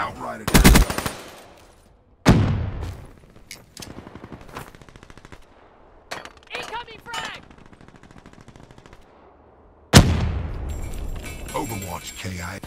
Outrider again. Incoming frag! Overwatch KIA.